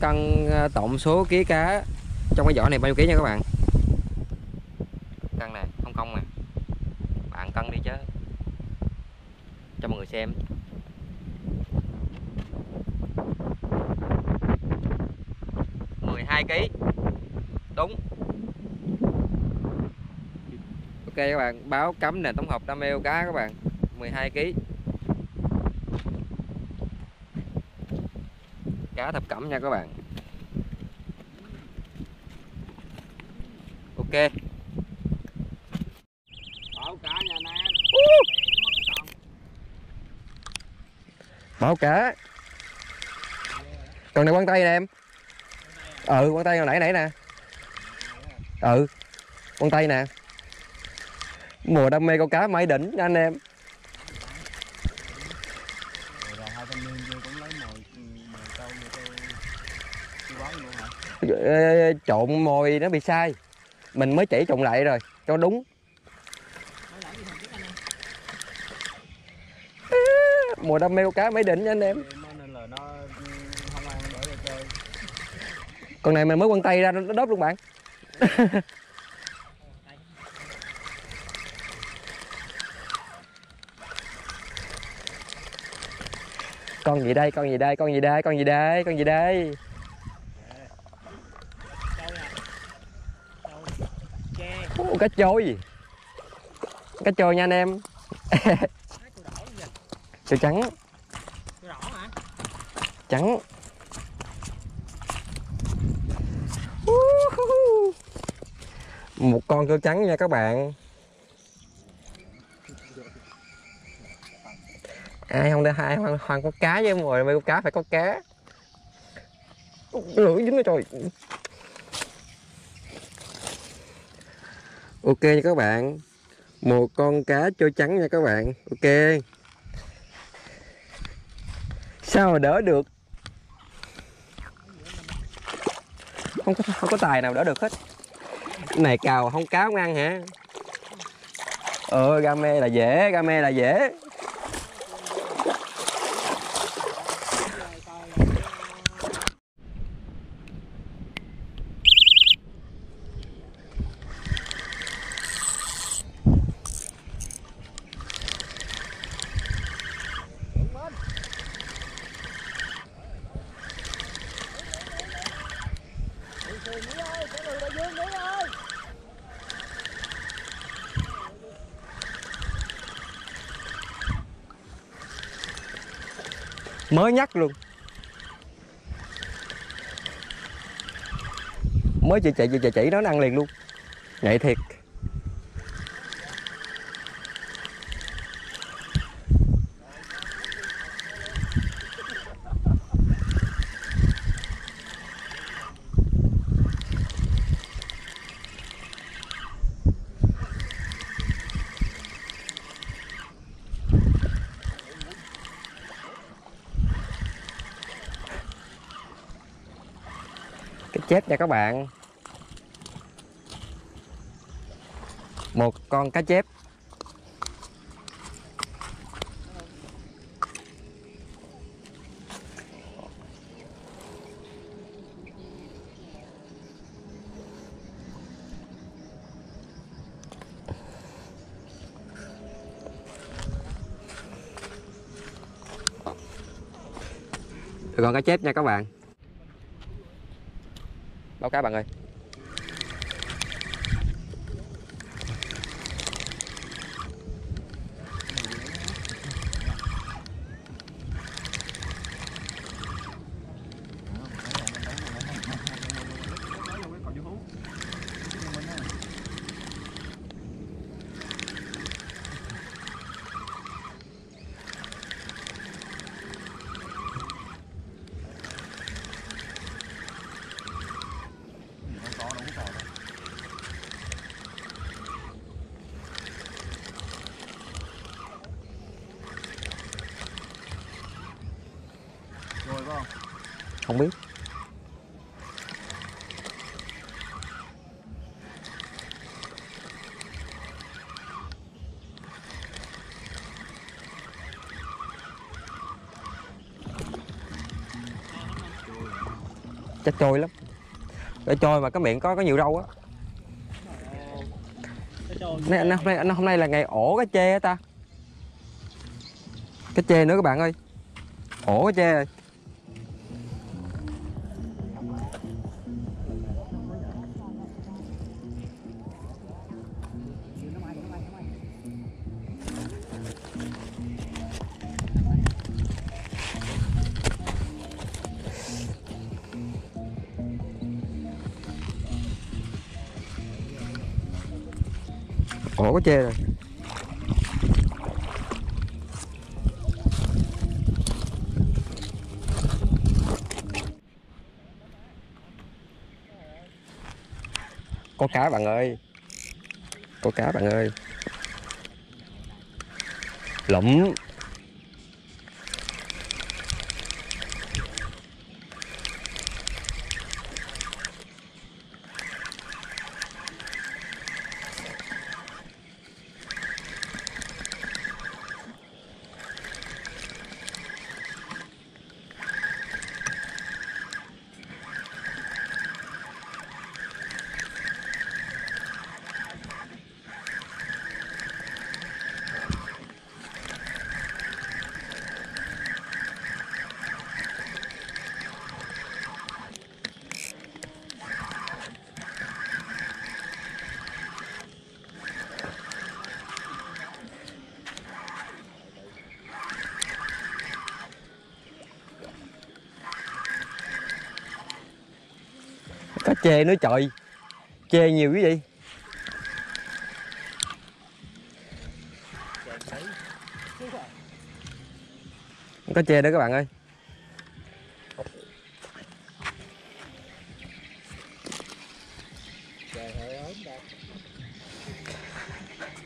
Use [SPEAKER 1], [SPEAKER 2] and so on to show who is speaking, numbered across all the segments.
[SPEAKER 1] cân ờ, tổng số ký cá Trong cái vỏ này bao nhiêu ký nha các bạn? Cân nè, không công nè Bạn cân đi chứ. Cho mọi người xem. Mười hai ký. Đúng. Ok các bạn, báo cấm nền tổng hợp đam mê cá các bạn. 12 kg cá thập cẩm nha các bạn. Ok.
[SPEAKER 2] Bảo cả nhà nam.
[SPEAKER 1] báo cá còn này quăng tay nè em. Ừ quăng tay hồi nãy nãy nè. Ừ quăng tay nè. Mùa đam mê câu cá mãi đỉnh nha anh em
[SPEAKER 2] Rồi hai thanh niên kia cũng lấy mồi mồi câu vô tôi tôi quán luôn hả?
[SPEAKER 1] Ờ, Ờ, trộn mồi nó bị sai. Mình mới chỉ trộn lại rồi, cho đúng. À, mùa đam mê cá mấy đỉnh nha anh em. Con này mình mới quăng tay ra nó đốt luôn bạn. Con gì đây, con gì đây, con gì đây, con gì đây, con gì đây Ủa, cá trôi cá trôi nha anh em. Trôi trắng. Trắng. Một con cua trắng nha các bạn. Ai không để hai hoàng, hoàng có cá với rồi mày có cá phải có cá. Lưỡi dính nó trời ok nha các bạn. Một con cá trôi trắng nha các bạn. Ok. Sao mà đỡ được? Không có không có tài nào đỡ được hết. Này cào, không cá không ăn hả? Ờ game là dễ, game là dễ. Mới nhắc luôn mới chị chị chị chỉ nó ăn liền luôn nhạy thiệt cái chép nha các bạn. Một con cá chép. Rồi con cá chép nha các bạn cá bạn ơi.
[SPEAKER 2] Không
[SPEAKER 1] biết. Chắc trôi lắm. Để trôi mà cái miệng có có nhiều râu á.
[SPEAKER 2] Nó, nó,
[SPEAKER 1] hôm nay, hôm nay hôm nay là ngày ổ cái chê á ta. Cái chê nữa các bạn ơi. Ổ cái chê. rồi ổ có chê rồi. Có cá bạn ơi. Có cá bạn ơi. Lụm chê nữa trời. Chê nhiều cái gì? Có chê nữa các bạn ơi.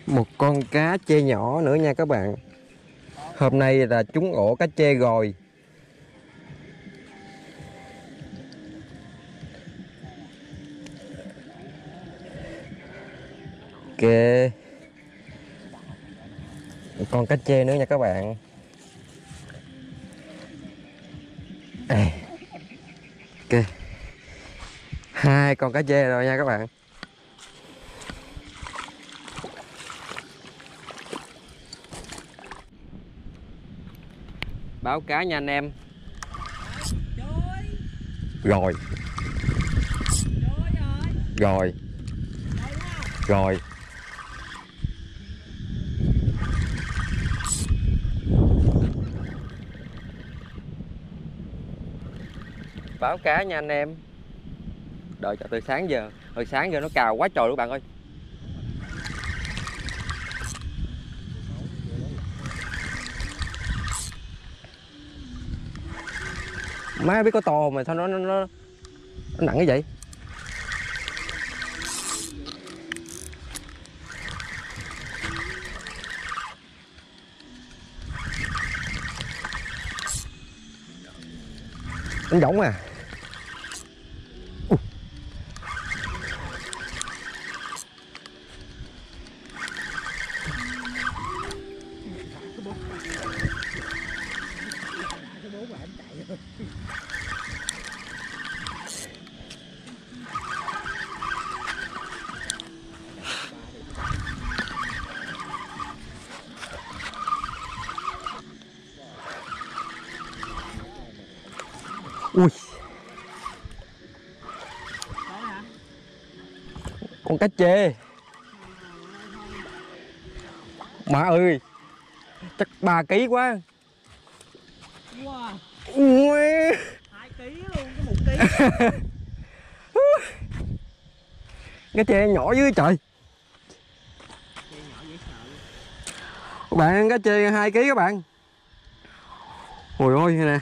[SPEAKER 1] Một con cá chê nhỏ nữa nha các bạn. Hôm nay là trúng ổ cá chê rồi. Ok. Con cá chê nữa nha các bạn. Ê. ok. Hai con cá chê rồi nha các bạn. Báo cá nha anh em. Rồi. Rồi. Rồi. Báo cá nha anh em. Đợi cho từ sáng giờ. Hồi sáng giờ nó cào quá trời luôn bạn ơi. Má biết có to mà sao nó nó nó, nó nặng như vậy? Đánh giống à? Con cá chê. Má ơi Chắc 3 kg quá.
[SPEAKER 2] Wow.
[SPEAKER 1] Ui.
[SPEAKER 2] Hai ký luôn cái một ký.
[SPEAKER 1] Cá chê nhỏ dưới trời. Các bạn cá chê 2 kg các bạn. Ôi ôi nè.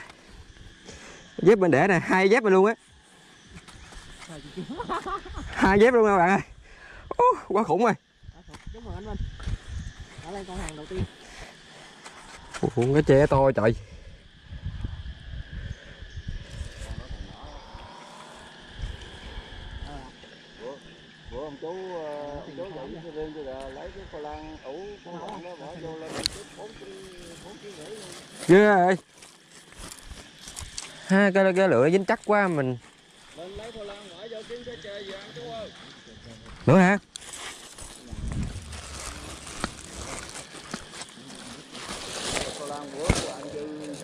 [SPEAKER 1] Dép bên đẻ nè, hai dép này luôn á. Hai dép luôn các bạn ơi Quá khủng rồi.
[SPEAKER 2] Chúc mừng anh Minh. Đã lên con hàng đầu tiên.
[SPEAKER 1] Ủa, cá chê to trời
[SPEAKER 3] của ông chú ờ, ông chú dạy cái riêng cho là lấy cái khoai lang ủ con lợn đó bỏ vô lên chút bốn ký bốn ký rưỡi luôn
[SPEAKER 1] ghê rồi ha cái cái lửa dính chắc quá mình nữa hả
[SPEAKER 3] Cô Lan bữa của anh dư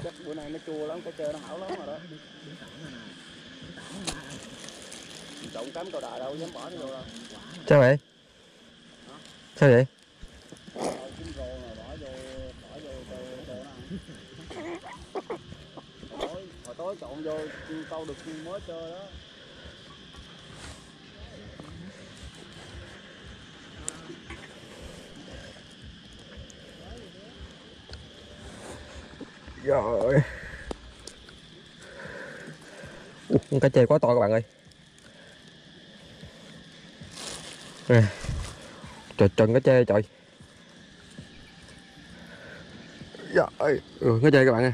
[SPEAKER 3] chắc bữa nay nó chua lắm, cái chơi nó hảo lắm rồi đó. trộn cắm cầu đà đâu dám bỏ vô đâu.
[SPEAKER 1] sao vậy sao vậy
[SPEAKER 3] hồi tối trộn vô câu được mới chơi đó.
[SPEAKER 1] Rồi con cá chê quá to các bạn ơi. Trời trần cá chê trời. Rồi ừ, cá chê các bạn ơi.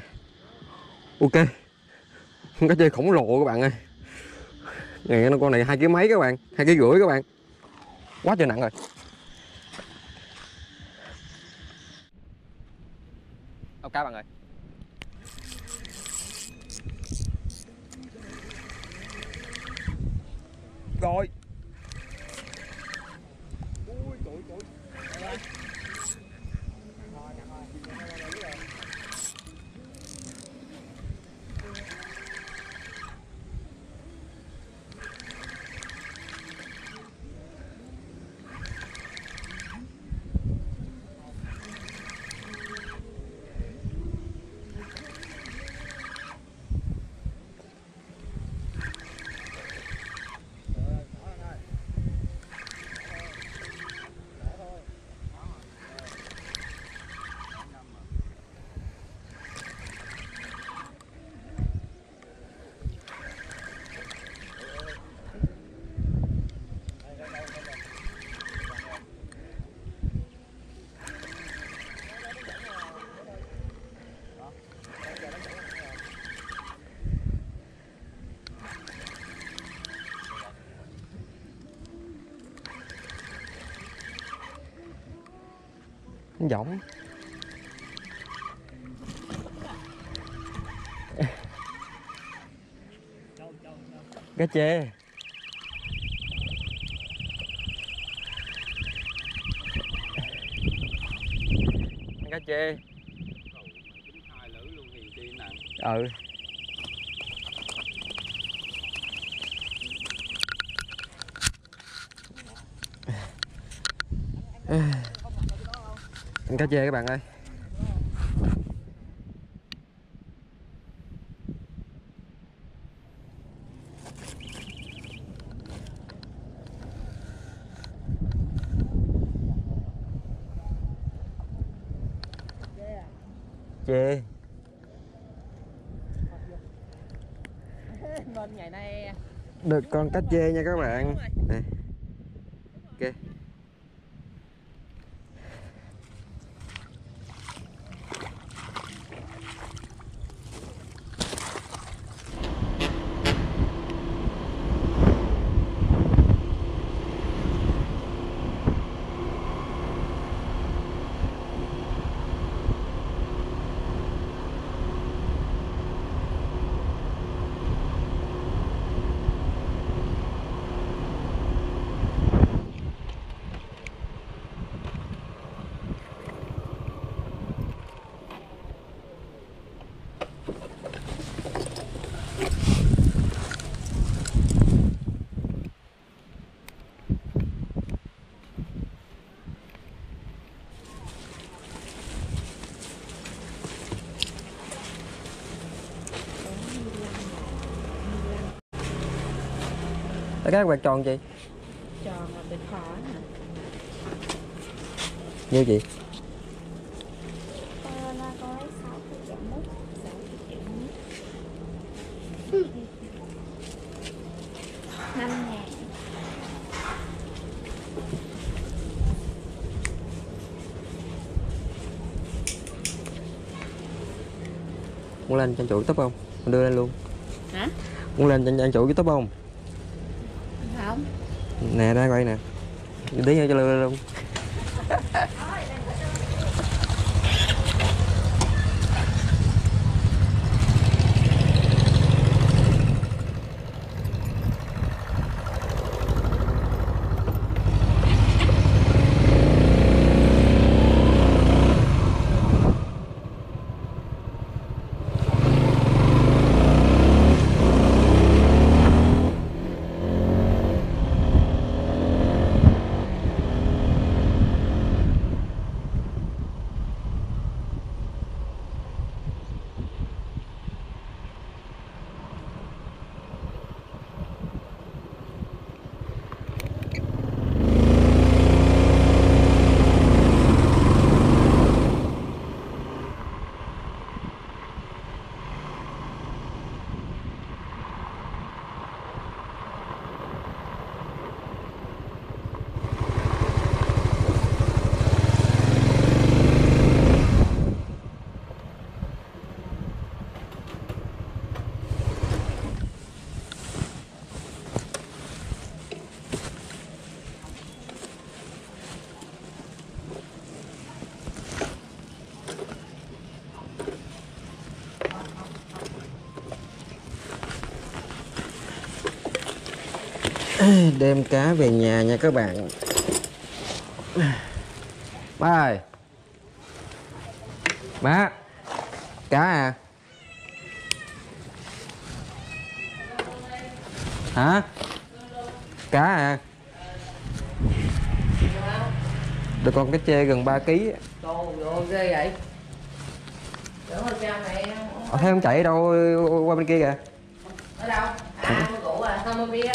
[SPEAKER 1] Ok. Con cá chê khổng lồ các bạn ơi. Này nó con này hai ký mấy các bạn? Hai ký rưỡi các bạn. Quá trời nặng rồi rồi giọng cá chê. Cá chê. Ừ Ăn cá chê các bạn ơi. Chê. Được con cá chê nha các bạn. Nè ok Cái cá quẹt tròn chị?
[SPEAKER 4] Tròn mà bị khó hả?
[SPEAKER 1] Nhiêu chị.
[SPEAKER 4] Ờ, nó có 6 cái chậm mút 6 cái chậm mút 5 ngàn.
[SPEAKER 1] Muốn lên anh chủ tấp không? Mình đưa lên luôn.
[SPEAKER 4] Hả?
[SPEAKER 1] Muốn lên anh chủ không
[SPEAKER 4] Không
[SPEAKER 1] Nè đang quay nè. Tí nữa cho lên luôn đem cá về nhà nha các bạn. Má ơi. Má cá à? Hả? Cá à? Được con cái chê gần 3 kg
[SPEAKER 5] Trời vậy Tưởng
[SPEAKER 1] thấy không chạy đâu qua bên kia kìa.
[SPEAKER 5] Ở đâu? À, mua củ à, không bia.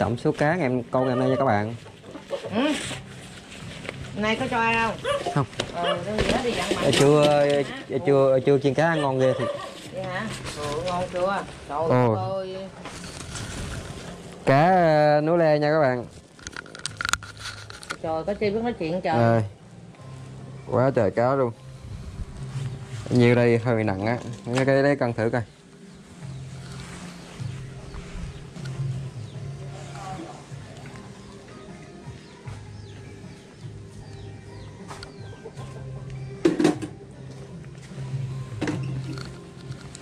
[SPEAKER 1] Tổng số cá ngày em câu ngày hôm nay nha các bạn
[SPEAKER 5] Ừ Này có cho ai đâu?
[SPEAKER 1] Không.
[SPEAKER 5] Ờ, đi dặn
[SPEAKER 1] Ờ, chưa ờ, chưa chưa chiên cá ăn ngon ghê thì
[SPEAKER 5] Vậy hả? Ừ, ngon chưa? Trời
[SPEAKER 1] Ồ.
[SPEAKER 5] ơi
[SPEAKER 1] cá núi le nha các bạn
[SPEAKER 5] Trời, có chi biết nói chuyện trời
[SPEAKER 1] Rồi. quá trời cá luôn nhiều đây hơi nặng á cái cái đấy cân thử coi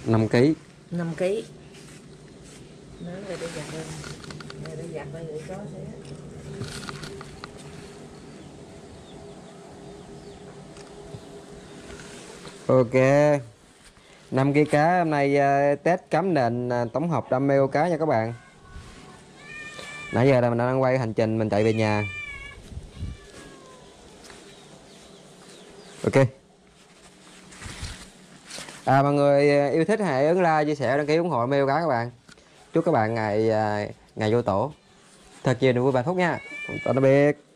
[SPEAKER 1] năm ký.
[SPEAKER 5] 5 kg Nói về đi giặt lên Về đi giặt lên người có sẽ
[SPEAKER 1] Ok. 5 kg cá hôm nay ờ, test cắm nền ờ, tổng hợp đam mê cá nha các bạn. Nãy giờ là mình đang quay hành trình mình chạy về nhà. Ok À mọi người à, yêu thích hãy ấn like, chia sẻ, đăng ký ủng hộ mail cá các bạn. Chúc các bạn ngày à, ngày vô tổ. Thật nhiều niềm vui và hạnh phúc nha. Tạm biệt.